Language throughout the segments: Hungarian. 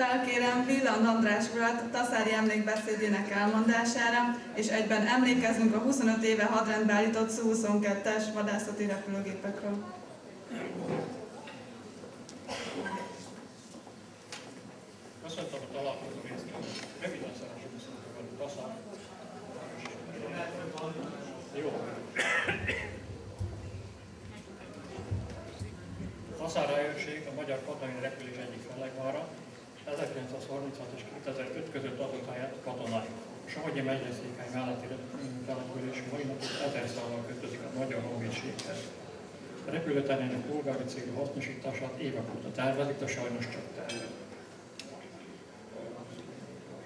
Felkérem Villand András urat Taszári emlékbeszédének elmondására, és egyben emlékezünk a 25 éve hadrendbe állított Su-22-es vadászati repülőgépekről. Köszöntöm a találkozó résztvevőt. Röviden szeretném köszönteni velük Taszár. Jó. Taszár helyőrség a magyar katonai fellegvára 1936 és 2005 között adott helyet katonáink. Sohagyi megyeszékhely melletti település mai napig ezer szával kötődik a magyar honvédséghez. A repülőterének polgári célú hasznosítását évek óta tervezik, de sajnos csak tervezik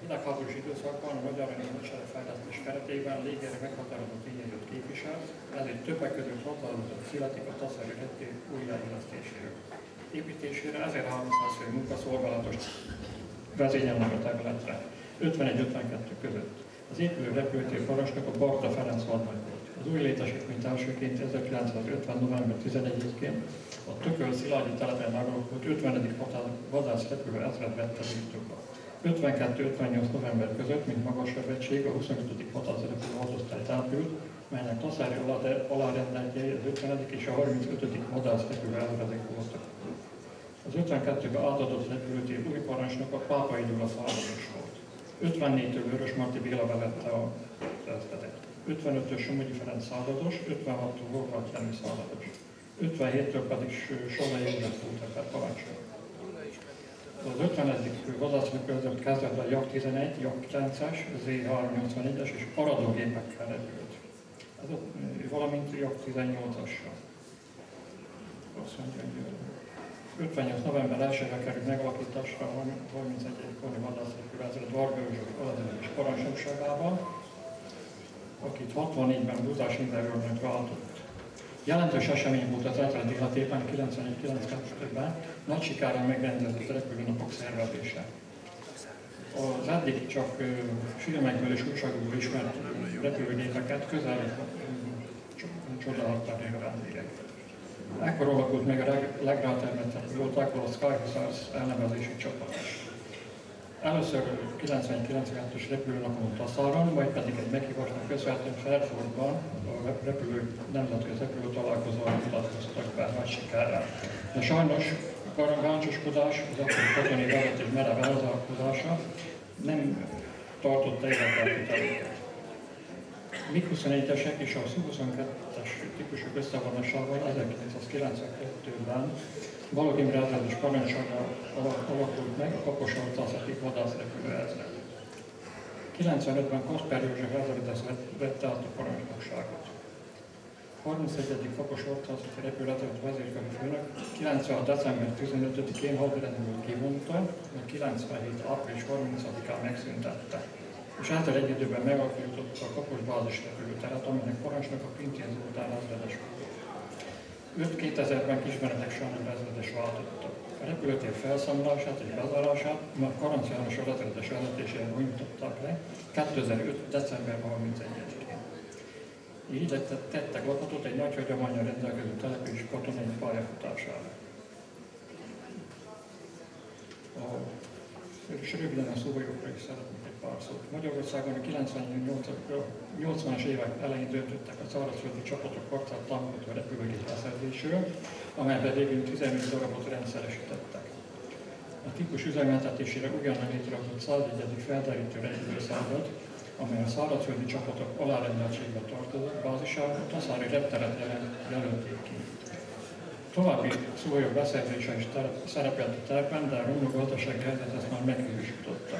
hidegháborús időszakban a Magyar Hadsereg fejlesztés keretében légére meghatározott tényezőt képviselt, ezért többek között határozat születik a reptér újjáélesztéséről. Építésére 1300 fő munkaszolgálatos vezényelnek a területre, 51-52 között. Az épülő repülőtér parancsnok a Barta Ferenc hadnagy volt. Az új létesítmény elsőként 1950. november 11-én a Tököl Szilágyi telepen megalakult 50. vadászrepülő ezred vette birtokba. 52-58 november között, mint magas segítség, a 25. határszereplő hadosztály átült, melynek taszári alárendeltjei az 50. és a 35. vadászrepülő elvedek voltak. Az 52-ben átadott repülőtér új parancsnok a Pápai Gyula százados volt. 54-től Vörös Marti Béla vezette a ezredet. 55-től Somogyi Ferenc százados, 56-től Horváth Jenő százados. 57-től pedig Sola József a parancsnok az 50. vadásznak között kezdett a Jak 11, Jak 9-es, Z381-es és paradógépekkel repült. Ez a, valamint Jak 18-assal. Azt mondja, hogy 58. november 1-re került megalakításra a 31. kori vadászrepülőezred Varga József és parancsnokságában, akit 64-ben Búzás Inderőrnek váltott. Jelentős esemény volt az ezred életében 91-92-ben, nagy sikára megrendezett repülőnapok szervezése. Az eddig csak filmekből és újságokból ismert repülőgépeket közel a vendégek. Ekkor alakult meg a legrátermettebb pilótákból a Sky Hussars elnevezési csapat. Először 99-es repülőnapon Tasszáron, majd pedig egy meghívásnak köszönhetően Fairfordban a repülő, nemzetközi repülő találkozóan mutatkoztak be nagy sikerrel. De sajnos a karangáncoskodás, az akkori katonai vezetés merev elzárkózása nem tartotta életeltételőket. MiG-21-esek és a Su-22-es típusok összevonásával 1992-ben Balogh Imre ezredes parancsága alakult meg a Kapos 800. vadászrepülő ezred. 95-ben Kasper József ezredes vette át a parancsnokságot. 31. Kapos 800. repülőezred vezérkari főnök 96. december 15-én hadrendből kivonta, a 97. április 30-án megszüntette és által egy időben megalapította a Kapos bázis repülőteret, aminek parancsnok a Pintér Zoltán ezredes volt. 5-2000-ben kismeretek Sándor ezredes váltotta. A repülőtér felszámolását és bezárását már Karanc János ezredes vezetésére bonyolították le 2005. december 31-én. Így tettek lakatot egy nagy hagyományra rendelkező település katonai pályafutására. A és röviden a szóvajokra is szeretnék egy pár szót. Magyarországon a 80-as évek elején döntöttek a szárazföldi csapatok harcát támogató repülőgép leszerzésről, amelyben végül 14 darabot rendszeresítettek. A típus üzemeltetésére ugyanan létrehozott 101. felderítő repülőszázad, amely a szárazföldi csapatok alárendeltségbe tartozott bázisában, a taszári repteret jelölték ki. További szólyok beszerzése is szerepelt a tervben, de a romló gazdasági helyzet ezt már meghűsította.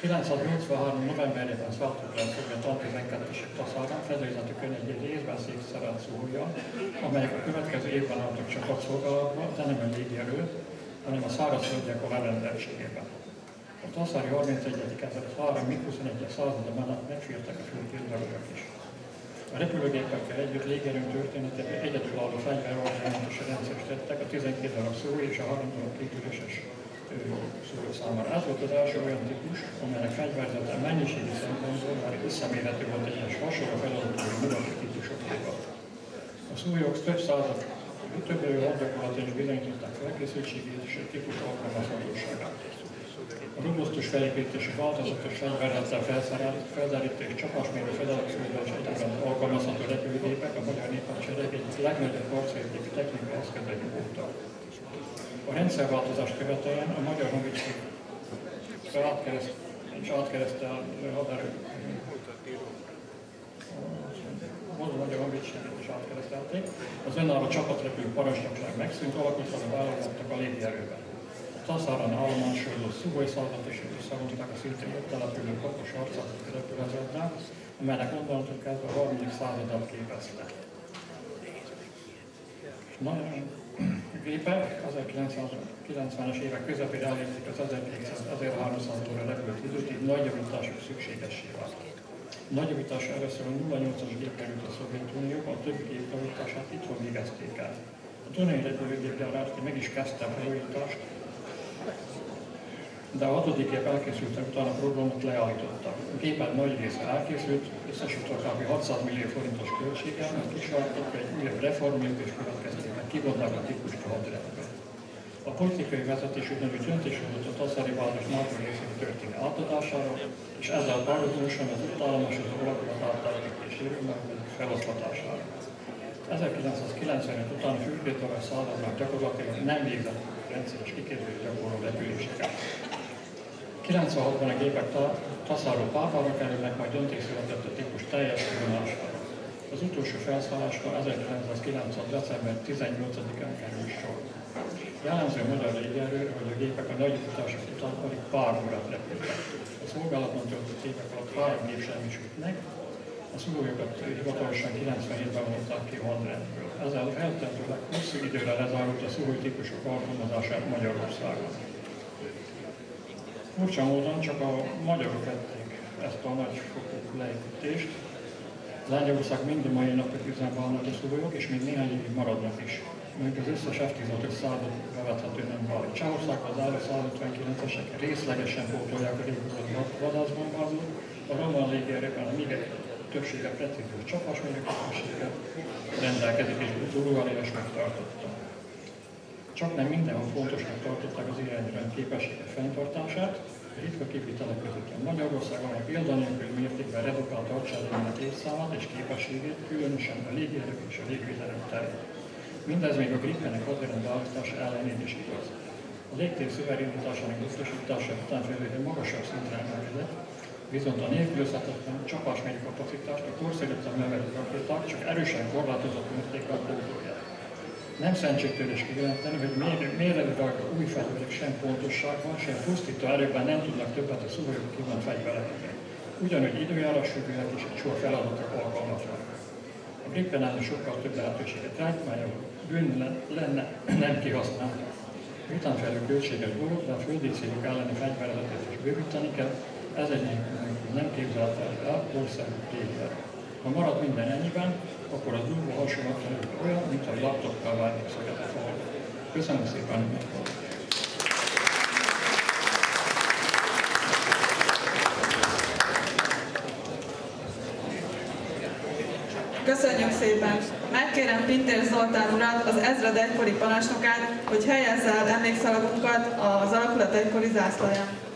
983. novemberében szálltott le a szovjet A-12-es taszára fedélzetükön egy részben székszerelt szója, amelyek a következő évben álltak csapatszolgálatba, de nem a légierő, hanem a szárazföldek a lerendeltségében. A taszári 31. ezer 3 21 százada mellett megfértek a. A repülőgépekkel együtt légierőnk történetében egyedülálló fegyverordinátos rendszert tettek a 12 darab szó és a 3 darab kétüléses szóló számára. Ez volt az első olyan típus, amelynek fegyverzete mennyiségi szempontból már összemérhető volt egyes hasonló feladatú nyugati típusokéval. A szúlyok több század Több hadgyakorlaton is bizonyították felkészültségét és egy típus alkalmazhatóságát. A robusztus felépítésű változatos fegyverlettel felszerelt, felderítő csapásmérő és egyébként alkalmazható repülőgépek a magyar néphadsereg egyik legnagyobb harcértékű technikai eszközei voltak. A rendszerváltozást követően a magyar honvédség átkereszt, és átkereszte a haderő a magyar honvédséget is átkeresztelték. Az önálló csapatrepülő parancsnokság megszűnt, alakultak a válogattak a légierőben. A Taszárán állomásozó szuhoj szolgálat is visszavonták a szintén ott települő kapos arcát repülőzetben, amelynek onnantól kezdve a 30. századat képezte. Nagyon gépek 1990-es évek közepére elérték az 1200-1300 óra repült időt, így nagy javításuk szükségessé vált. Nagyobbítása először a 08-as gép került a Szovjetunióba, a többi gép javítását itthon végezték el. A Dunai repülőgépgyár meg is kezdte a javítást, de a hatodik gép elkészült, utána a programot leállítottak. A gépet nagy része elkészült, összesítve kb. 600 millió forintos költséggel, mert kisartok egy újabb reformjuk és következtében kivonnak a típust a hadrendbe. A politikai vezetés ugyanúgy döntés hozott a Taszári város NATO részén történő átadására, és ezzel párhuzamosan az utállomásozó alakulat átállítéséről, meg feloszlatására. 1995 után a fürdőtavas szállodnak gyakorlatilag nem végzett rendszeres kiképző gyakorló repüléseket. 96-ban a gépek taszáró pápára kerülnek, majd döntés született a típus teljes kivonására. Az utolsó felszállásra 1990. december 18-án kerül sor. Jellemző magyar légierő, hogy a gépek a nagy utasok után alig pár órát repültek. A szolgálatban töltött évek alatt három gép semmisült meg, a szülőjogat hivatalosan 97-ben mondták ki a hadrendből. Ezzel eltentőleg hosszú időre lezárult a szülői típusok alkalmazását Magyarországon. Furcsa módon csak a magyarok vették ezt a nagyfokú leépítést. Lengyelország mind mai napig üzemben vannak a szülőjog, és még néhány évig maradnak is még az összes F-16-os század bevethető nem válik. Csehországban az álló 159-esek részlegesen pótolják a régóta vadászbombázót, a román légierőben a migek többsége precíziós csapásmérőképességgel rendelkezik és utólag éves megtartotta. Csak nem mindenhol fontosnak tartották az irányrend képességek fenntartását, ritka között a Magyarország, amely példanélkül mértékben redukált hadseregének évszámát és képességét, különösen a légierők és a légvédelem terén. Mindez még a Grippenek hadrend választása ellenére is igaz. A légtér szuverenitásának biztosítása után felvétel magasabb szintre emelkedett, viszont a nélkülözhetetlen csapásmérő kapacitást a korszerűtlen nevelő rakéták csak erősen korlátozott mértékben pótolják. Nem szentségtörés kijelenteni, hogy mérelő rajta új fegyverek sem pontosságban, sem pusztító erőben nem tudnak többet a szuvajok kívánt fegyvereknek. Ugyanúgy időjárás függőek és egy sor feladatok alkalmatlan. A Gripen sokkal több lehetőséget rejt, mely a bűn lenne nem kihasználni. Utánfelő költséges dolog, de a földi célok elleni fegyverezetet is bővíteni kell, ez egy nem képzelte el országú tétel. Ha marad minden ennyiben, akkor az durva hasonlatlan olyan, mint a laptoppal szöget a Köszönöm szépen, hogy meghallgattak. Köszönjük szépen! Megkérem Pintér Zoltán urat, az ezred egykori parancsnokát, hogy helyezze el emlékszalagunkat az alakulat egykori zászlaján.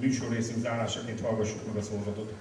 Műsor részünk zárásaként hallgassuk meg a szózatot.